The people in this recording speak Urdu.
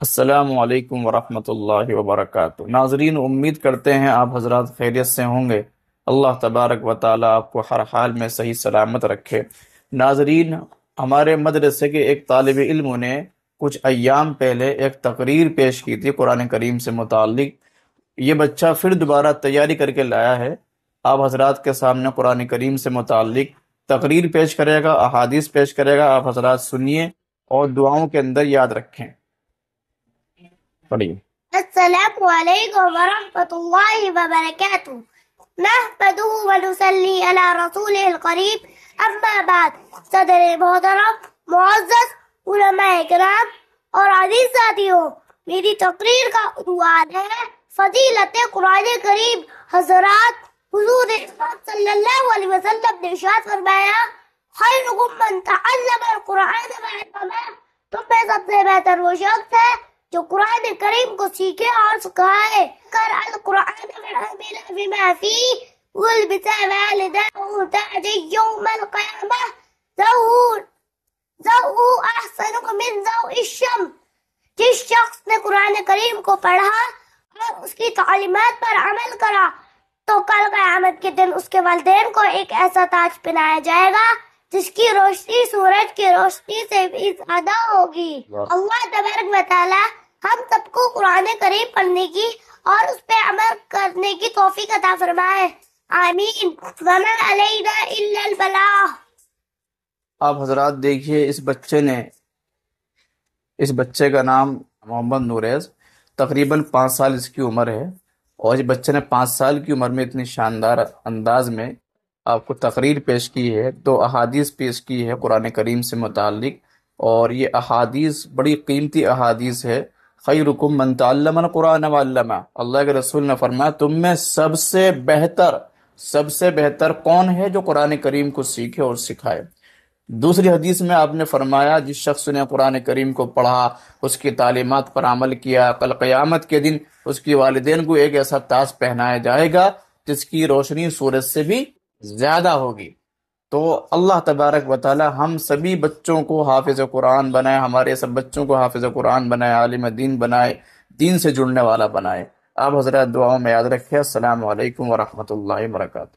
السلام علیکم ورحمۃ اللہ وبرکاتہ۔ ناظرین، امید کرتے ہیں آپ حضرات خیریت سے ہوں گے۔ اللہ تبارک و تعالیٰ آپ کو ہر حال میں صحیح سلامت رکھے۔ ناظرین، ہمارے مدرسے کے ایک طالب علم نے کچھ ایام پہلے ایک تقریر پیش کی تھی قرآن کریم سے متعلق۔ یہ بچہ پھر دوبارہ تیاری کر کے لایا ہے۔ آپ حضرات کے سامنے قرآن کریم سے متعلق تقریر پیش کرے گا، احادیث پیش کرے گا۔ آپ حضرات سنیے اور دعاؤں کے اندر یاد رکھیں۔ پڑھیے السلام علیکم ورحمۃ اللہ وبرکاتہ نحمده ونسلی علی رسول القریب أما بعد صدر محترم معزز علماء کرام اور عزیز ساتھیوں میری تقریر کا عنوان ہے فضیلت قرآن کریم. حضرات حضور صلی اللہ علیہ وسلم نے ارشاد فرمایا خیرکم من تعلم القرآن وعلمه تم میں سب سے بہتر وہ شخص ہے جو قرآن کریم کو سیکھے اور سکھائے۔ کر القرآن والعمل بما فيه والبتاع والداه تاج يوم القيامة۔ ذو ذو احسنكم من ذو الشم جس شخص نے قرآن کریم کو پڑھا اور اس کی تعلیمات پر عمل کرا تو کل قیامت کے دن اس کے والدین کو ایک ایسا تاج پہنایا جائے گا جس کی روشنی سورج کی روشنی سے بھی زیادہ ہوگی۔ اللہ تبارک و تعالی ہم سب کو قرآن کریم پڑھنے کی اور اس پہ عمل کرنے کی توفیق عطا فرمائے۔ آمین۔ وما علینا الا البلاغ۔ آپ حضرات دیکھیے، اس بچے نے، اس بچے کا نام محمد نوریز، تقریباً پانچ سال اس کی عمر ہے۔ اور اس بچے نے پانچ سال کی عمر میں اتنی شاندار انداز میں آپ کو تقریر پیش کی ہے تو احادیث پیش کی ہے قرآن کریم سے متعلق۔ اور یہ احادیث بڑی قیمتی احادیث ہے۔ خیرکم من تعلم القرآن وعلمہ اللہ کے رسول نے فرمایا، تم میں سب سے بہتر، سب سے بہتر کون ہے جو قرآن کریم کو سیکھے اور سکھائے؟ دوسری حدیث میں آپ نے فرمایا، جس شخص نے قرآن کریم کو پڑھا، اس کی تعلیمات پر عمل کیا، کل قیامت کے دن اس کی والدین کو ایک ایسا تاج پہنایا جائے گا، جس کی روشنی سورج سے بھی زیادہ ہوگی۔ تو اللہ تبارک و تعالی ہم سبھی بچوں کو حافظ قرآن بنائے، ہمارے سب بچوں کو حافظ قرآن بنائے، عالم دین بنائے، دین سے جڑنے والا بنائے۔ آپ حضرات دعاؤں میں یاد رکھیں، السلام علیکم ورحمۃ اللہ وبرکاتہ۔